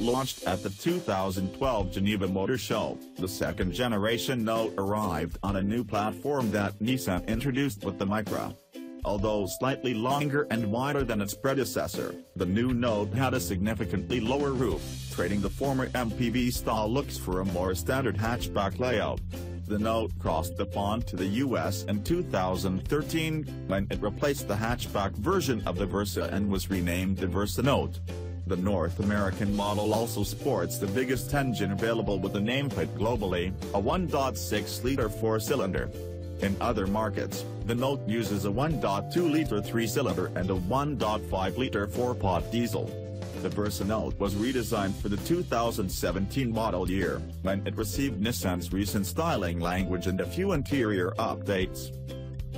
launched at the 2012 Geneva Motor Show, the second-generation Note arrived on a new platform that Nissan introduced with the Micra. Although slightly longer and wider than its predecessor, the new Note had a significantly lower roof, trading the former MPV-style looks for a more standard hatchback layout. The Note crossed the pond to the US in 2013, when it replaced the hatchback version of the Versa and was renamed the Versa Note. The North American model also sports the biggest engine available with the nameplate globally, a 1.6-liter four-cylinder. In other markets, the Note uses a 1.2-liter three-cylinder and a 1.5-liter four-pot diesel. The Versa Note was redesigned for the 2017 model year, when it received Nissan's recent styling language and a few interior updates.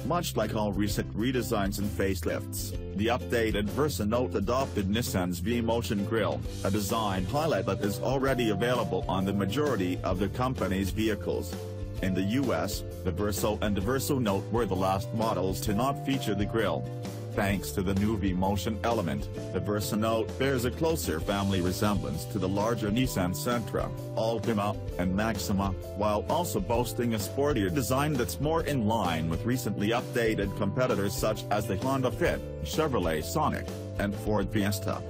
Much like all recent redesigns and facelifts, the updated Versa Note adopted Nissan's V-Motion grille, a design highlight that is already available on the majority of the company's vehicles. In the US, the Versa and the Versa Note were the last models to not feature the grille. Thanks to the new V-Motion element, the Versa Note bears a closer family resemblance to the larger Nissan Sentra, Altima, and Maxima, while also boasting a sportier design that's more in line with recently updated competitors such as the Honda Fit, Chevrolet Sonic, and Ford Fiesta.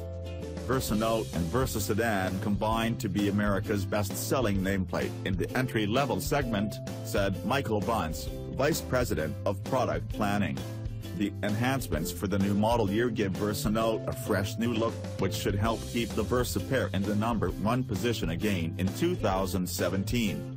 Versa Note and Versa Sedan combined to be America's best-selling nameplate in the entry-level segment, said Michael Bunce, Vice President of Product Planning. The enhancements for the new model year give Versa Note a fresh new look, which should help keep the Versa pair in the number one position again in 2017.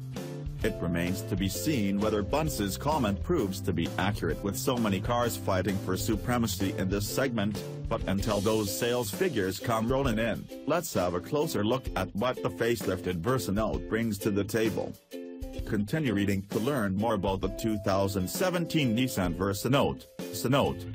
It remains to be seen whether Bunce's comment proves to be accurate with so many cars fighting for supremacy in this segment, but until those sales figures come rolling in, let's have a closer look at what the facelifted Versa Note brings to the table. Continue reading to learn more about the 2017 Nissan Versa Note. The note.